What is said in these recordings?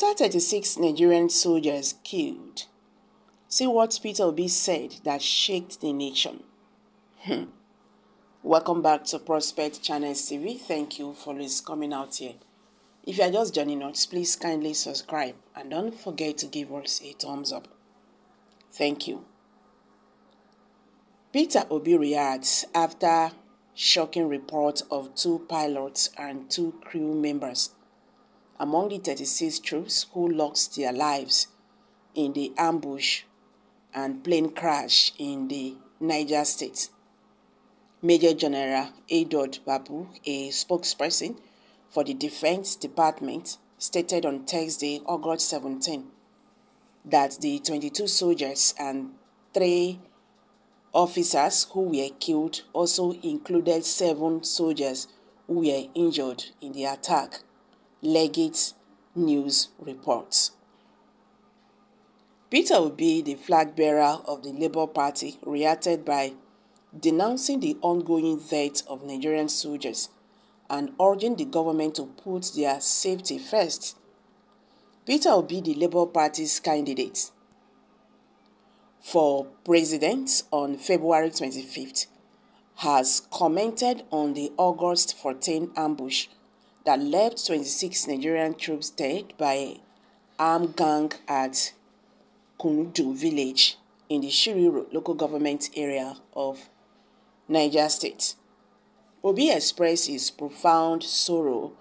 After 36 Nigerian soldiers killed, see what Peter Obi said that shook the nation. Hmm. Welcome back to Prospect Channels TV. Thank you for always coming out here. If you are just joining us, please kindly subscribe and don't forget to give us a thumbs up. Thank you. Peter Obi reacts after shocking report of two pilots and two crew members among the 36 troops who lost their lives in the ambush and plane crash in the Niger State. Major General Edward Buba, a spokesperson for the Defense Department, stated on Thursday, August 17, that the 22 soldiers and three officers who were killed also included seven soldiers who were injured in the attack Legit News reports. Peter Obi, the flag bearer of the Labour Party, reacted by denouncing the ongoing death of Nigerian soldiers and urging the government to put their safety first. Peter Obi, the Labour Party's candidate for president on February 25th, has commented on the August 14 ambush that left 26 Nigerian troops dead by armed gang at Kunudu village in the Shiroro local government area of Niger State. Obi expressed his profound sorrow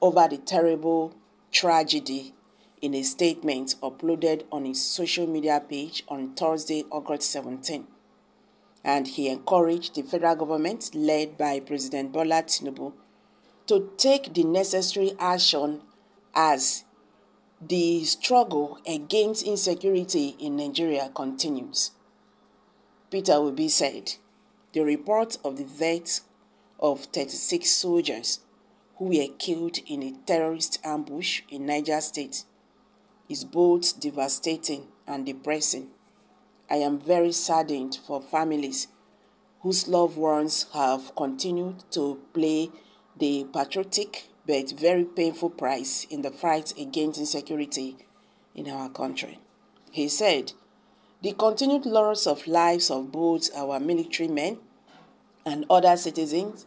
over the terrible tragedy in a statement uploaded on his social media page on Thursday, August 17. And he encouraged the federal government, led by President Bola Tinubu, to take the necessary action as the struggle against insecurity in Nigeria continues. Peter Obi said, the report of the death of 36 soldiers who were killed in a terrorist ambush in Niger State is both devastating and depressing. I am very saddened for families whose loved ones have continued to play the patriotic but very painful price in the fight against insecurity in our country. He said, the continued loss of lives of both our military men and other citizens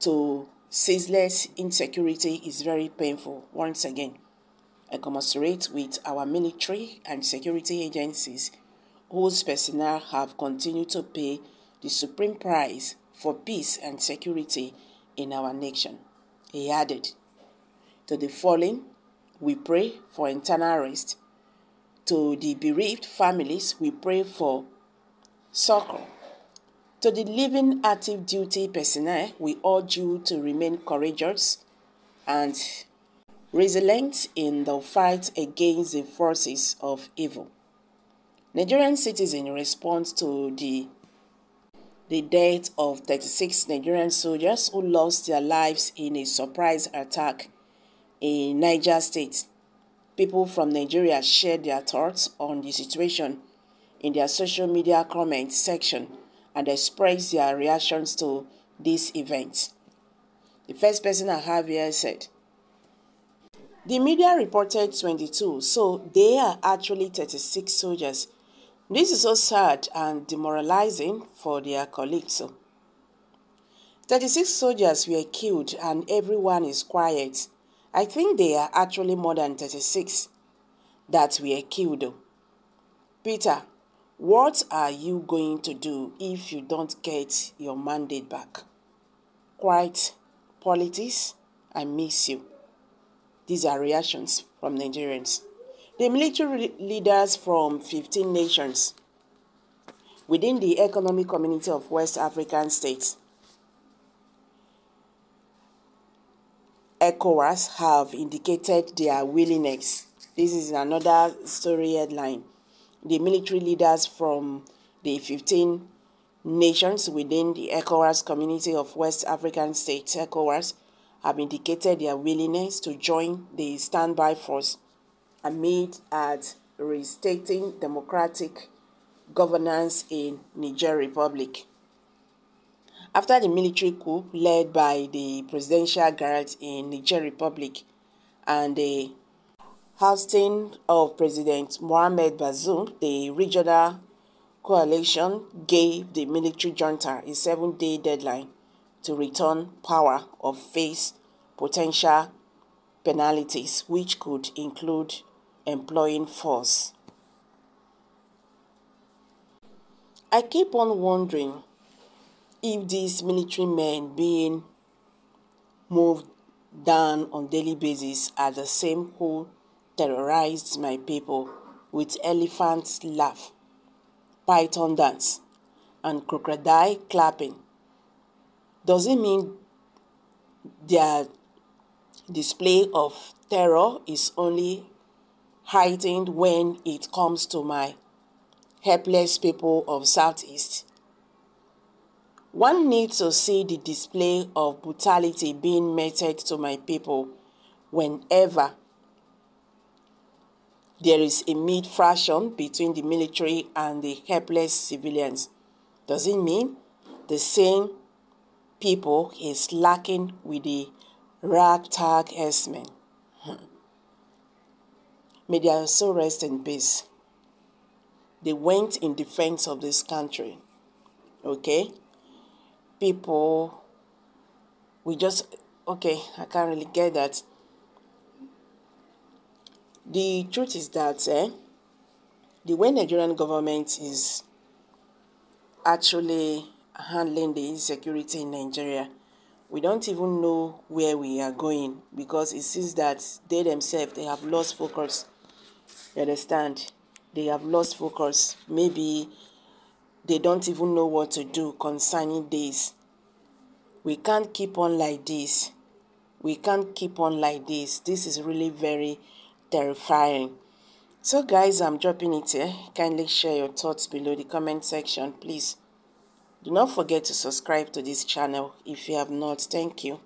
to ceaseless insecurity is very painful once again. I commiserate with our military and security agencies whose personnel have continued to pay the supreme price for peace and security in our nation. He added, To the fallen, we pray for eternal rest. To the bereaved families, we pray for succor. To the living active duty personnel, we urge you to remain courageous and resilient in the fight against the forces of evil. Nigerian citizens respond to the the death of 36 Nigerian soldiers who lost their lives in a surprise attack in Niger State. People from Nigeria shared their thoughts on the situation in their social media comment section and expressed their reactions to this event. The first person I have here said, The media reported 22, so they are actually 36 soldiers this is so sad and demoralizing for their colleagues. 36 soldiers were killed and everyone is quiet. I think they are actually more than 36 that were killed. Oh. Peter, what are you going to do if you don't get your mandate back? Quite politics, I miss you. These are reactions from Nigerians. The military leaders from 15 nations within the Economic Community of West African States ECOWAS have indicated their willingness. This is another story headline. The military leaders from the 15 nations within the ECOWAS Community of West African States, ECOWAS, have indicated their willingness to join the standby force amid at restating democratic governance in Niger Republic. After the military coup led by the presidential guard in Niger Republic and the ousting of President Mohamed Bazoum, the regional coalition gave the military junta a seven-day deadline to return power or face potential penalties, which could include employing force. I keep on wondering if these military men being moved down on daily basis are the same who terrorized my people with elephant laugh, python dance, and crocodile clapping. Does it mean their display of terror is only heightened when it comes to my helpless people of Southeast? One needs to see the display of brutality being meted to my people whenever there is a mid-fraction between the military and the helpless civilians. Does it mean the same people is lacking with the ragtag S-men? May their soul rest in peace. They went in defense of this country. Okay? people we just okay i can't really get that the truth is that eh, the way nigerian government is actually handling the insecurity in nigeria we don't even know where we are going because it seems that they themselves they have lost focus you understand they have lost focus maybe they don't even know what to do concerning this. We can't keep on like this. We can't keep on like this. This is really very terrifying. So guys, I'm dropping it here. Kindly share your thoughts below the comment section, please. Do not forget to subscribe to this channel if you have not. Thank you.